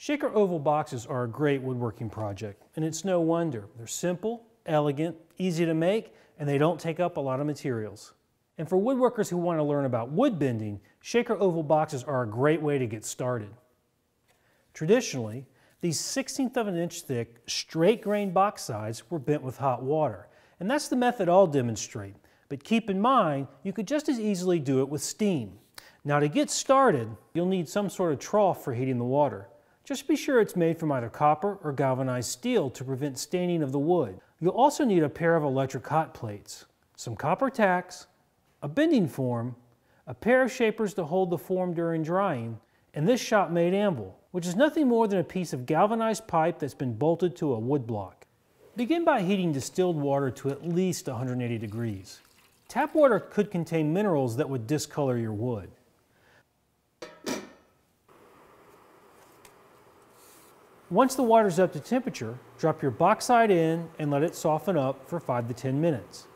Shaker oval boxes are a great woodworking project, and it's no wonder. They're simple, elegant, easy to make, and they don't take up a lot of materials. And for woodworkers who want to learn about wood bending, Shaker oval boxes are a great way to get started. Traditionally, these 16th of an inch thick, straight grain box sides were bent with hot water, and that's the method I'll demonstrate. But keep in mind, you could just as easily do it with steam. Now to get started, you'll need some sort of trough for heating the water. Just be sure it's made from either copper or galvanized steel to prevent staining of the wood. You'll also need a pair of electric hot plates, some copper tacks, a bending form, a pair of shapers to hold the form during drying, and this shop-made anvil, which is nothing more than a piece of galvanized pipe that's been bolted to a wood block. Begin by heating distilled water to at least 180 degrees. Tap water could contain minerals that would discolor your wood. Once the water is up to temperature, drop your side in and let it soften up for 5 to 10 minutes.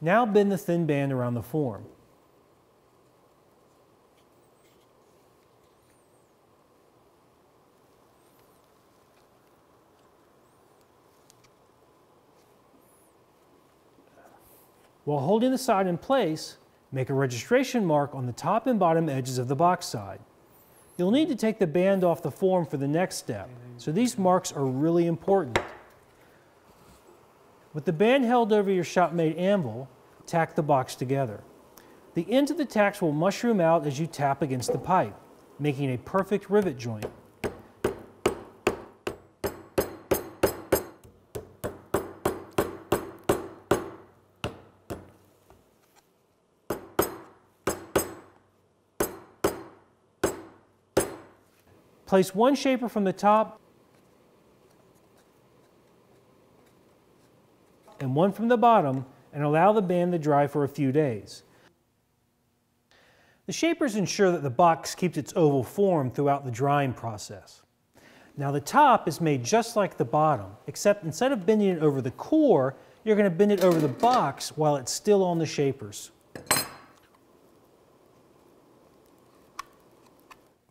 Now bend the thin band around the form. While holding the side in place, make a registration mark on the top and bottom edges of the box side. You'll need to take the band off the form for the next step, so these marks are really important. With the band held over your shop-made anvil, tack the box together. The ends of the tacks will mushroom out as you tap against the pipe, making a perfect rivet joint. Place one shaper from the top and one from the bottom and allow the band to dry for a few days. The shapers ensure that the box keeps its oval form throughout the drying process. Now the top is made just like the bottom, except instead of bending it over the core, you're going to bend it over the box while it's still on the shapers.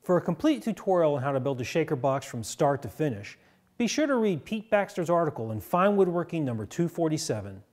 For a complete tutorial on how to build a shaker box from start to finish, be sure to read Pete Baxter's article in Fine Woodworking number 247.